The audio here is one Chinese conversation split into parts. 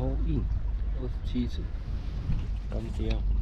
all in 二十七尺，干掉。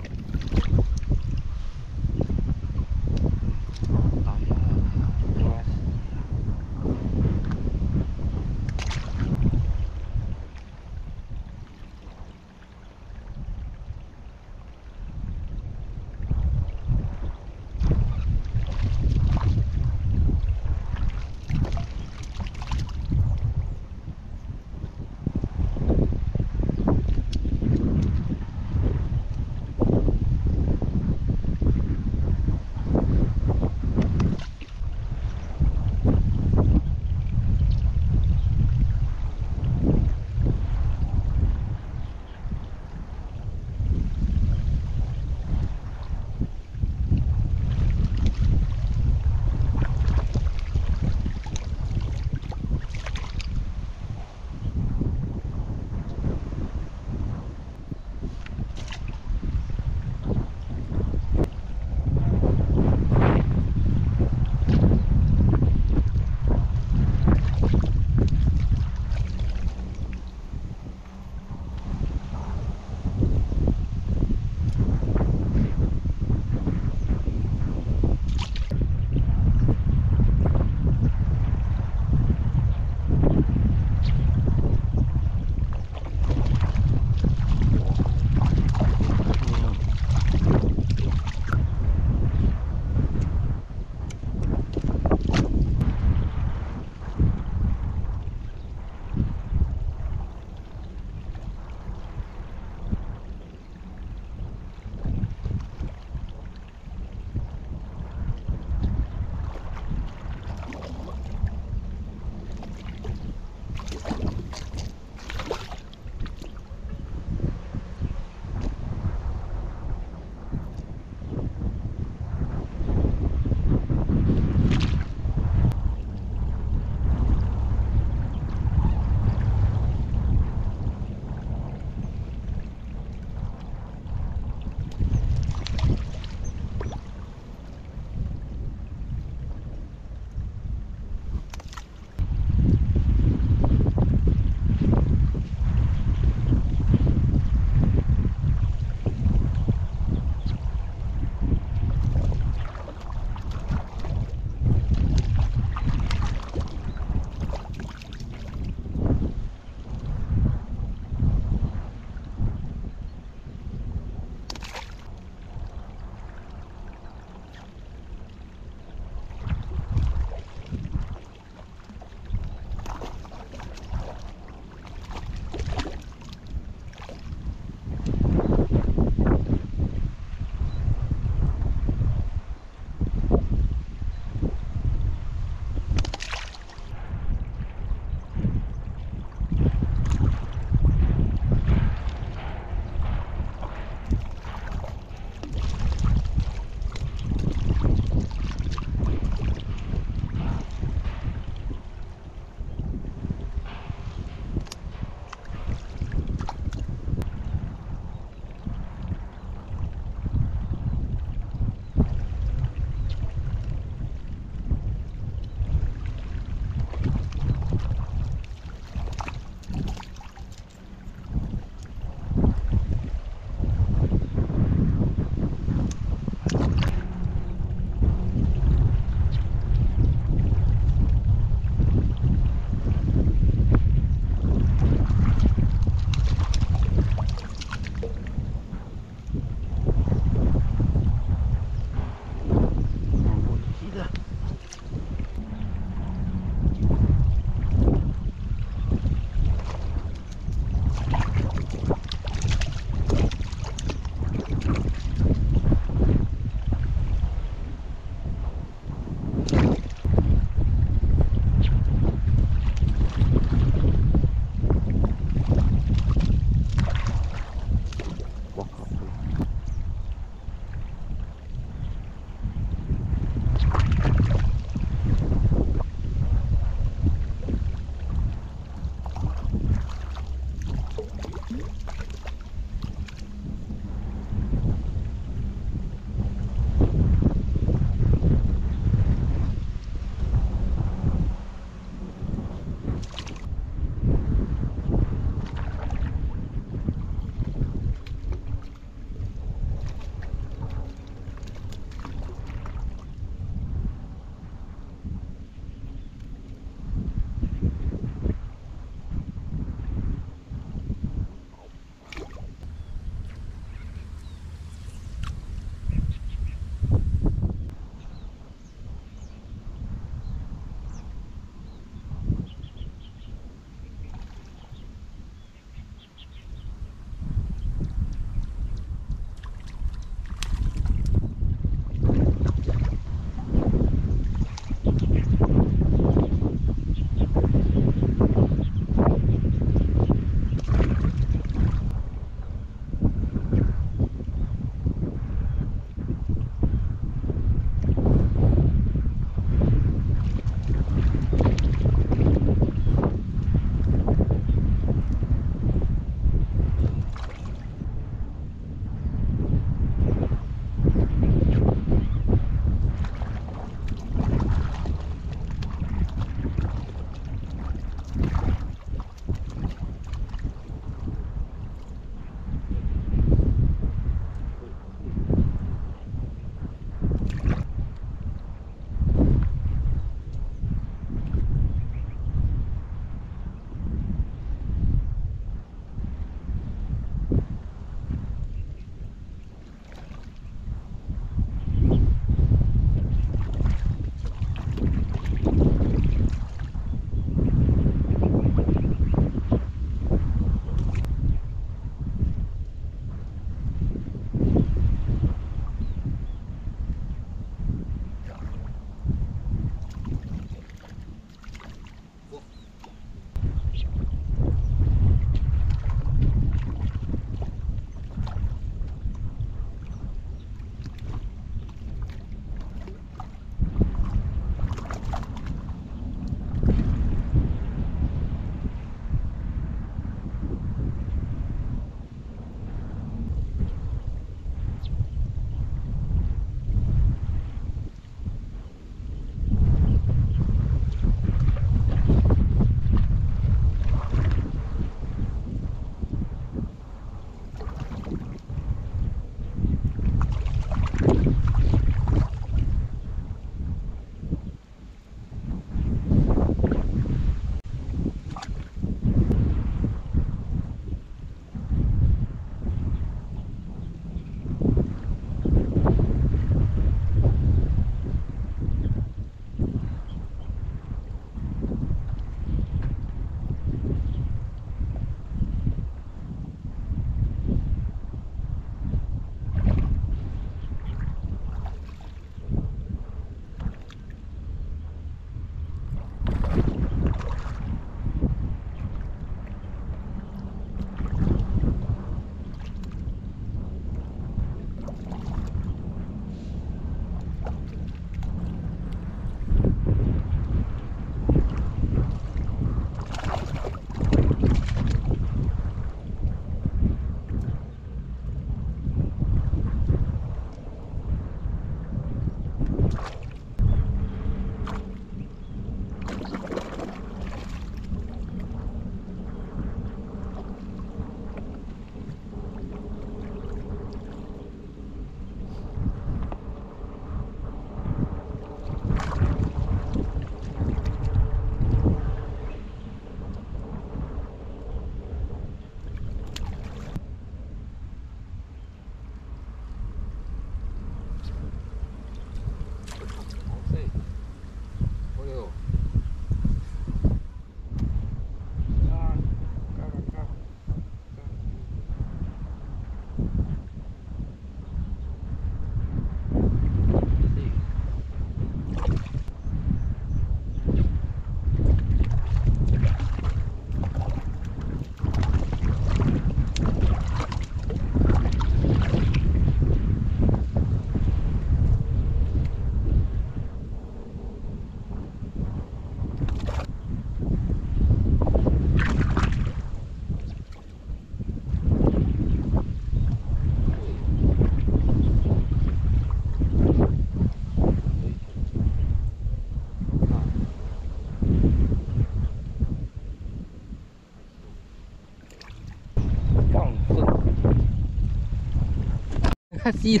死人，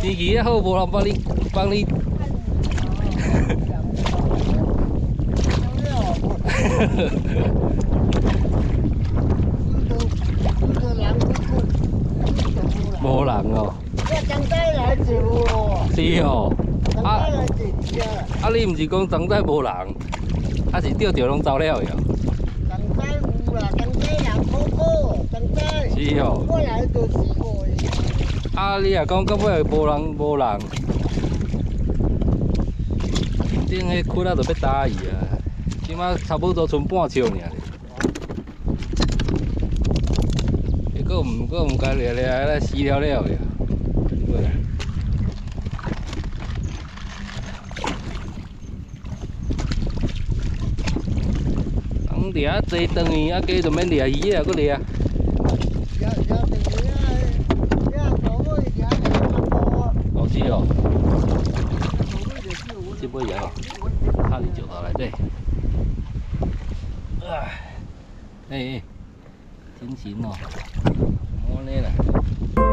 天气也好，无人帮你帮你。无人哦。是哦。啊啊！你唔是讲张仔无人，还是钓钓拢走了呀？张仔有啦，张仔人好好，张仔。是哦。我来就死过啊！你也讲到尾无人无人，顶迄窟仔就要打伊啊！即马差不多剩半尺尔。伊个毋个毋该掠掠来死了了呀！掠啊，坐长去，啊，加就免掠鱼啊，搁掠。哦，是哦。这尾鱼哦，卡伫石头内底。哎哎，真行哦，安尼啦。